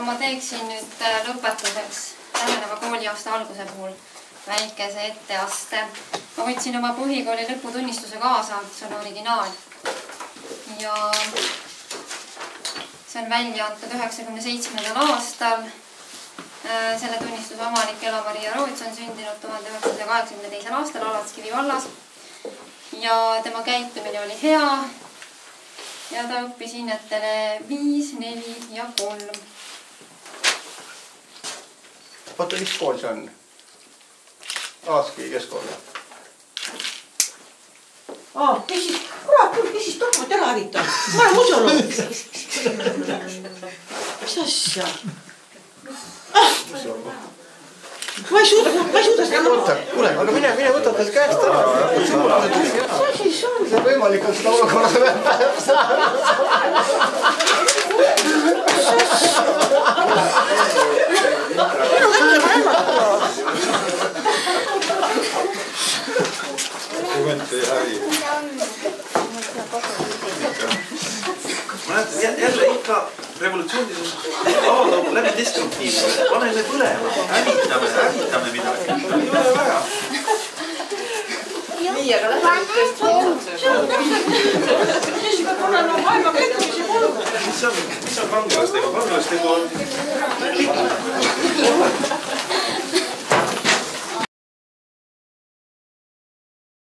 aga ma teeksin nüüd äh, lõpetuseks läheneva kooliaasta alguse puhul väikese etteaste. ma võtsin oma põhikooli lõputunnistuse kaasa, see on originaal. ja see on välja antud üheksakümne seitsmendal aastal. Äh, selle tunnistuse omanik Ela-Maria Roots on sündinud tuhande üheksasaja kaheksakümne teisel aastal Alatskivi vallas. ja tema käitumine oli hea. ja ta õppis hinnetele viis, neli ja kolm oota, mis kool see on? Aaski keskkool või? aa, kes siis, kurat küll, kes siis Tokmat ära hävitab? ma olen museoloog. mis asja? ma ei suuda, ma ei suuda seda oota, kuule, aga mine, mine võta ta käest ära. mis asi see on? võimalik on seda olukorda juhend ei hävi. mäletad jä- jälle ikka revolutsioonides avaldub läbi destruktiivsuse, paneme põlema, hävitame, hävitame midagi, ei ole vaja. nii, aga lähme nüüd tõesti otsad siis peab olema maailma petmise kolm. mis on, mis on kangelastega, kangelastega on